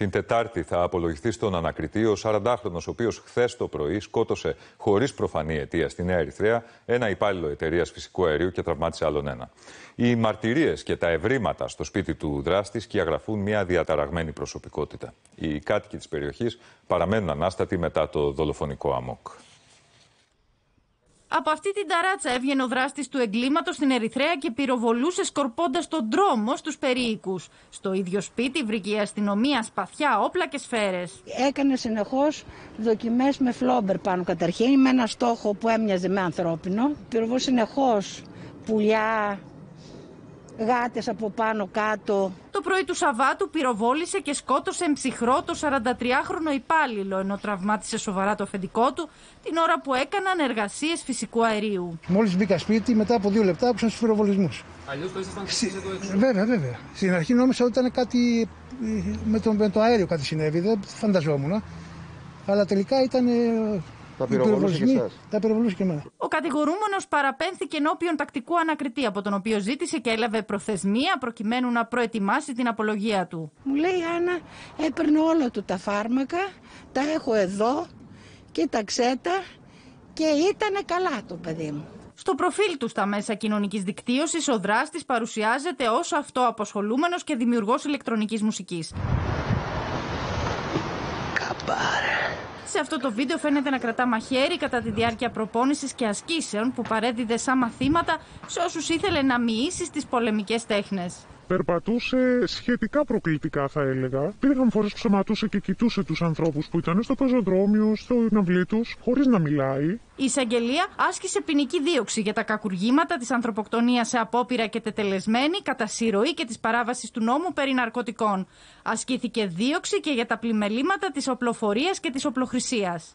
Την Τετάρτη θα απολογηθεί στον ανακριτή ο 40χρονο, ο οποίος χθες το πρωί σκότωσε χωρίς προφανή αιτία στη Νέα Ερυθρέα ένα υπάλληλο εταιρείας φυσικού αερίου και τραυμάτισε άλλον ένα. Οι μαρτυρίες και τα ευρήματα στο σπίτι του δράστης σκιαγραφούν μια διαταραγμένη προσωπικότητα. Οι κάτοικοι της περιοχής παραμένουν ανάστατοι μετά το δολοφονικό αμόκ. Από αυτή την ταράτσα έβγαινε ο δράστη του εγκλήματος στην Ερυθρέα και πυροβολούσε σκορπώντας τον δρόμο στους περίοικους. Στο ίδιο σπίτι βρήκε η αστυνομία σπαθιά, όπλα και σφαίρες. Έκανε συνεχώς δοκιμές με φλόμπερ πάνω καταρχήν, με ένα στόχο που έμοιαζε με ανθρώπινο. Πυροβολούσε συνεχώς πουλιά, γάτες από πάνω κάτω. Το πρωί του Σαββάτου πυροβόλησε και σκότωσε ψυχρό το 43χρονο υπάλληλο, ενώ τραυμάτισε σοβαρά το αφεντικό του την ώρα που έκαναν εργασίες φυσικού αερίου. Μόλις μπήκα σπίτι, μετά από δύο λεπτά άκουσα του πυροβολισμούς. Αλλιώς το ήσασταν εδώ έξω. Βέβαια, βέβαια. Στην αρχή νόμιζα ότι ήταν κάτι ε, με το, με το αέριο κάτι συνέβη, δεν φανταζόμουν. Αλλά τελικά ήταν ε, τα πυροβολούσε και εσάς. Τα πυροβολούσε και εμένα. Ο κατηγορούμενος παραπέμφθηκε ενώπιον τακτικού ανακριτή, από τον οποίο ζήτησε και έλαβε προθεσμία προκειμένου να προετοιμάσει την απολογία του. Μου λέει Άννα, έπαιρνε όλα του τα φάρμακα, τα έχω εδώ, κοίταξέ τα και ήταν καλά το παιδί μου. Στο προφίλ του στα μέσα κοινωνικής δικτύωσης, ο δράστης παρουσιάζεται ως αυτοαποσχολούμενος και δημιουργός ηλεκτρονικής μουσικής. Σε αυτό το βίντεο φαίνεται να κρατά μαχαίρι κατά τη διάρκεια προπόνησης και ασκήσεων που παρέδιδε σαν μαθήματα σε όσους ήθελε να μοιήσει στις πολεμικές τέχνες. Περπατούσε σχετικά προκλητικά, θα έλεγα. Υπήρχαν φορές που σταματούσε και κοιτούσε τους ανθρώπους που ήταν στο πεζοδρόμιο, στο ναυλί τους, χωρίς να μιλάει. Η εισαγγελία άσκησε ποινική δίωξη για τα κακουργήματα της ανθρωποκτονίας σε απόπειρα και τετελεσμένη κατά συρροή και της παράβασης του νόμου περί ναρκωτικών. Ασκήθηκε δίωξη και για τα πλημελήματα της οπλοφορίας και της οπλοχρησίας.